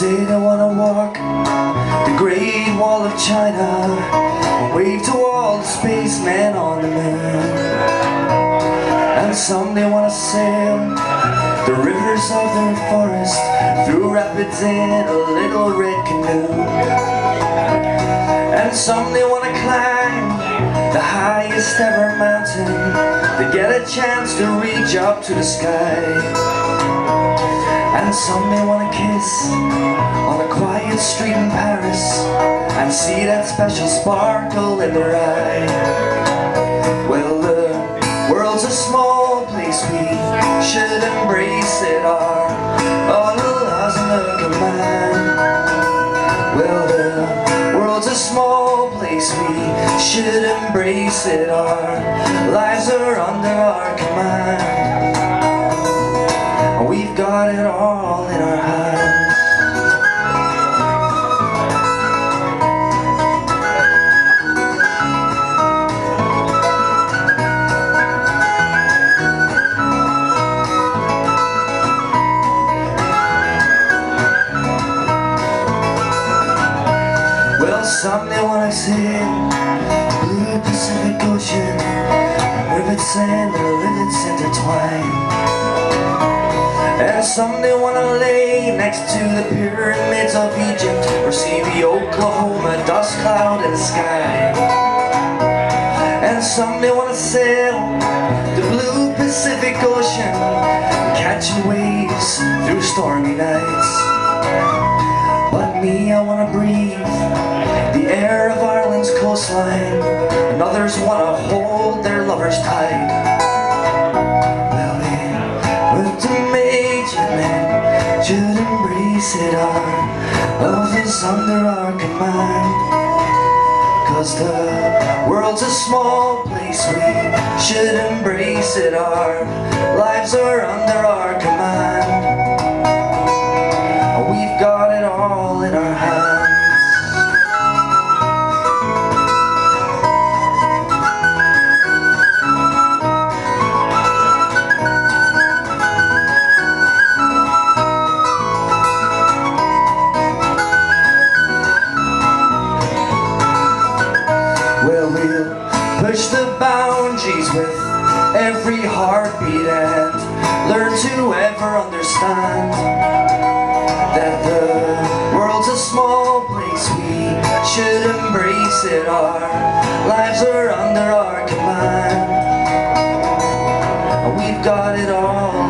Say they wanna walk the Great Wall of China and wave to all the spacemen on the moon. And some they wanna sail the rivers of their forest through rapids in a little red canoe. And some they wanna climb the highest ever mountain to get a chance to reach up to the sky. And some want to kiss street in Paris and see that special sparkle in their eye. Well, the world's a small place, we should embrace it. Our all the laws and the command. Well, the world's a small place, we should embrace it. Our lives are under our command. We've got it all in our someday when I see blue Pacific Ocean, rivets and the rivets intertwine. And someday when I lay next to the pyramids of Egypt, or see the Oklahoma dust cloud in the sky. And someday when I sail the blue Pacific Ocean, catching waves through stormy nights. But me, I wanna breathe the air of Ireland's coastline, and others wanna hold their lovers tight. Well, they with the major men should embrace it. Our love is under our command. Cause the world's a small place, we should embrace it. Our lives are under our command. Every heartbeat and learn to ever understand that the world's a small place. We should embrace it. Our lives are under our command. We've got it all.